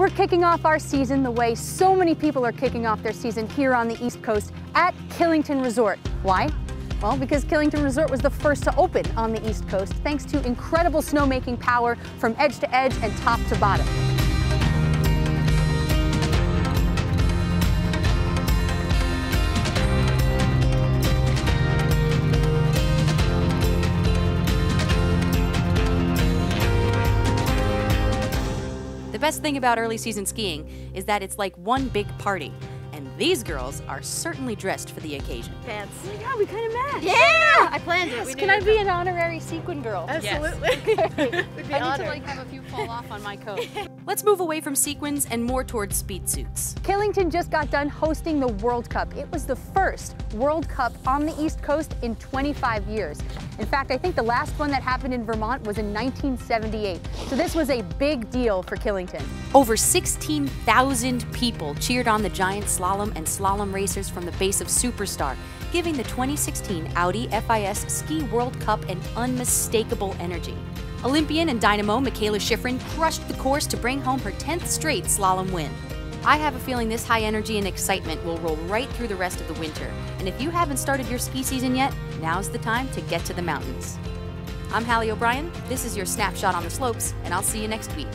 We're kicking off our season the way so many people are kicking off their season here on the East Coast at Killington Resort. Why? Well, because Killington Resort was the first to open on the East Coast thanks to incredible snowmaking power from edge to edge and top to bottom. Best thing about early season skiing is that it's like one big party. And these girls are certainly dressed for the occasion. Pants. Oh my god, we kind of match. Yeah, I planned it. We Can I be an honorary sequin girl? Absolutely. Would be I need honored. to like have a few fall off on my coat. Let's move away from sequins and more towards speed suits. Killington just got done hosting the World Cup. It was the first World Cup on the East Coast in 25 years. In fact, I think the last one that happened in Vermont was in 1978. So this was a big deal for Killington. Over 16,000 people cheered on the giant slalom and slalom racers from the base of Superstar, giving the 2016 Audi FIS Ski World Cup an unmistakable energy. Olympian and dynamo Mikaela Shiffrin crushed the course to bring home her 10th straight slalom win. I have a feeling this high energy and excitement will roll right through the rest of the winter. And if you haven't started your ski season yet, now's the time to get to the mountains. I'm Halley O'Brien. This is your snapshot on the slopes, and I'll see you next week.